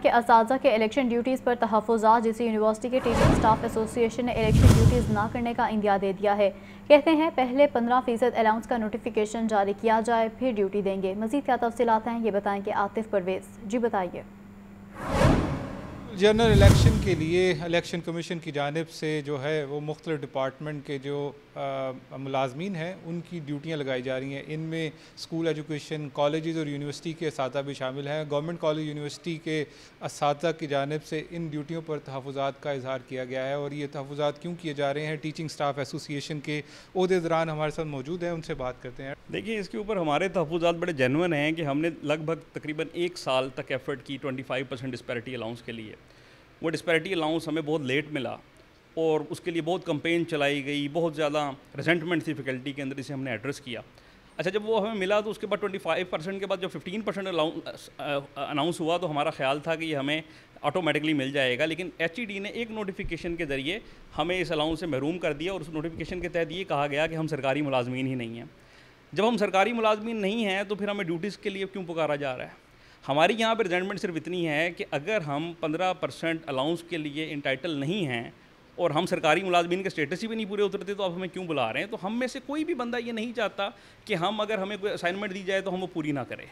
कि इस के इलेक्शन ड्यूटीज़ पर तहफ़ात जिसे यूनिवर्सिटी के टीचिंग स्टाफ एसोसिएशन ने इलेक्शन ड्यूटीज़ ना करने का इंदिया दे दिया है। कहते हैं, पहले पंद्रह फ़ीसद अलाउंस का नोटिफिकेशन जारी किया जाए, फिर ड्यूटी देंगे। मजीद क्या तफसीत हैं, ये बताएँ कि आतिफ परवेज़। जी बताइए। जनरल इलेक्शन के लिए, इलेक्शन कमीशन की जानब से जो है, वो मुख्तु डिपार्टमेंट के जो मुलाजमीन हैं, उनकी ड्यूटियाँ लगाई जा रही हैं। इनमें स्कूल एजुकेशन कॉलेज़ और यूनिवर्सिटी के इस भी शामिल हैं। गवर्नमेंट कॉलेज, यूनिवर्सिटी के इस की जानब से इन ड्यूटियों पर तहफ़ात का इजहार किया गया है और ये तहफ़ात क्यों किए जा रहे हैं? टीचिंग स्टाफ एसोसिएशन के अहदे दौरान हमारे साथ मौजूद हैं, उनसे बात करते हैं। देखिए, इसके ऊपर हमारे तहफ़ात बड़े जेनवन हैं कि हमने लगभग तकरीबन एक साल तक एफ़र्ट की twenty five percent disparity allowance के लिए। वो डिस्पैरिटी अलाउंस हमें बहुत लेट मिला और उसके लिए बहुत कंपेन चलाई गई, बहुत ज़्यादा रिजेंटमेंट थी फैकल्टी के अंदर, इसे हमने एड्रेस किया। अच्छा जब वो हमें मिला तो उसके बाद 25 परसेंट के बाद जब 15 परसेंट अनाउंस हुआ तो हमारा ख्याल था कि हमें ऑटोमेटिकली मिल जाएगा, लेकिन एच e ने एक नोटिफिकेशन के ज़रिए हमें इस अलाउंस से महरूम कर दिया और उस नोटिफिकेशन के तहत ये कहा गया कि हम सरकारी मुलाजमीन ही नहीं हैं। जब हम सरकारी मुलाजमीन नहीं हैं तो फिर हमें ड्यूटीज़ के लिए क्यों पुकारा जा रहा है? हमारी यहाँ पर रिजेंटमेंट सिर्फ़ इतनी है कि अगर हम पंद्रह परसेंट अलाउंस के लिए इंटाइटल नहीं हैं और हम सरकारी मुलाजमीन के स्टेटस ही भी नहीं पूरे उतरते तो आप हमें क्यों बुला रहे हैं? तो हम में से कोई भी बंदा ये नहीं चाहता कि हम अगर हमें कोई असाइनमेंट दी जाए तो हम वो पूरी ना करें।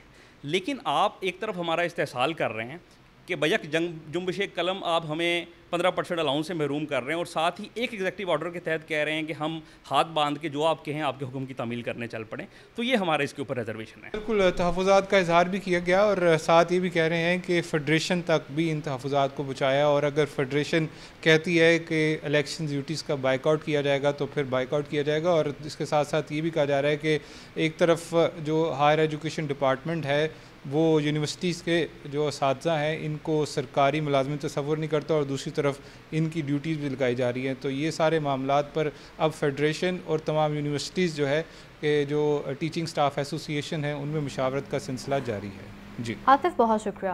लेकिन आप एक तरफ़ हमारा इस्तेसाल कर रहे हैं कि बैक जंग जुम्बश कलम आप हमें पंद्रह परसेंट अलाउंस से महरूम कर रहे हैं और साथ ही एक एग्जेक्टिव ऑर्डर के तहत कह रहे हैं कि हम हाथ बाँध के जो आपके हैं, आपके हुक्म की तमील करने चल पड़े। तो ये हमारा इसके ऊपर रिजर्वेशन है। बिल्कुल तहफ़ात का इजहार भी किया गया और साथ ये भी कह रहे हैं कि फेडरेशन तक भी इन तहफ़ात को बचाया और अगर फेडरेशन कहती है कि इलेक्शन ड्यूटीज़ का बाइकआउट किया जाएगा तो फिर बाइकआउट किया जाएगा और इसके साथ साथ ये भी कहा जा रहा है कि एक तरफ़ जो हायर एजुकेशन डिपार्टमेंट है वो यूनिवर्सिटीज़ के जो इस हैं, इनको सरकारी मुलाजमत तस्वर नहीं करता और दूसरी तरफ़ इनकी ड्यूटीज़ भी लगाई जा रही हैं। तो ये सारे मामला पर अब फेडरेशन और तमाम यूनिवर्सिटीज़ जो है, कि जो टीचिंग स्टाफ एसोसिएशन है, उनमें मुशावरत का सिलसिला जारी है। जी। आतिफ, बहुत शुक्रिया।